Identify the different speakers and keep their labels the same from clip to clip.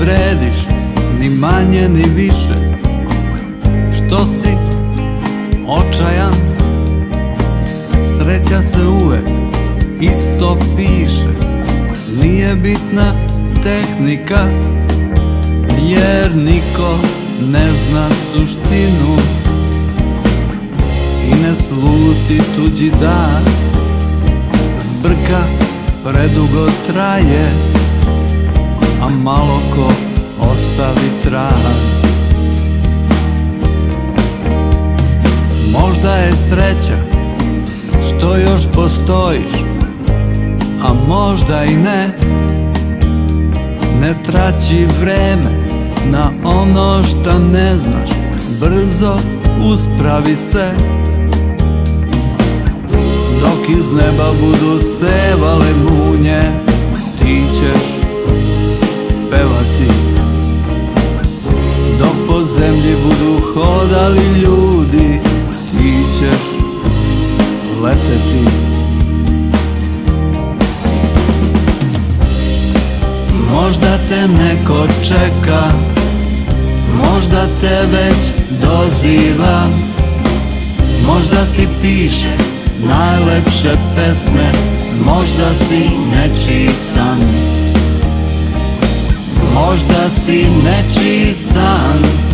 Speaker 1: vrediš Ni manje ni više. Što si očajan Sreća se uvek isto piše. Nije bitna tehnika Jer niko ne zna suštinu. I ne sluti tuđi dan Zbrka predugo traje malo ko ostavi trag Možda je sreća što još postojiš A možda i ne. Ne traći vreme na ono šta ne znaš Brzo uspravi se. Dok iz neba budu sevale munje Ti ćeš hodali ljudi Ti ćeš leteti? Možda te neko čeka Možda te već doziva Možda ti piše najlepše pesme Možda si nečiji san. Možda si nečiji san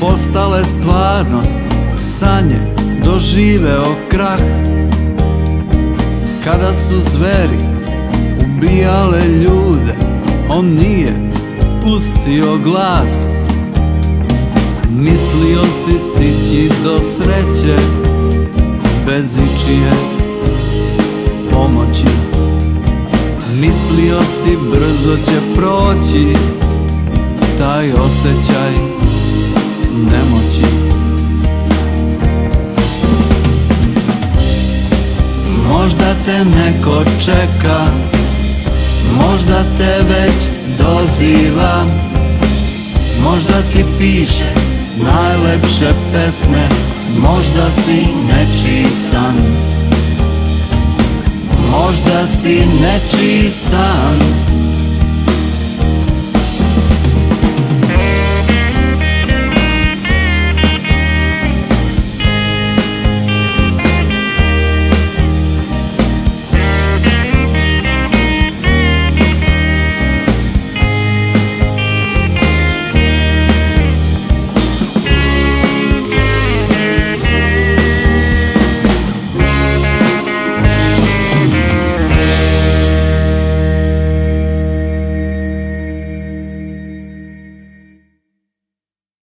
Speaker 1: postale stvarnost Sanje doživeo krah Kada su zveri ubijale ljude On nije pustio glas. Mislio si stići do sreće Bez ičije pomoći. Mislio si brzo će proći taj osjećaj nemoći. Možda te neko čeka Možda te već doziva Možda ti piše najlepše pesme Možda si nečiji san. Možda si nečiji san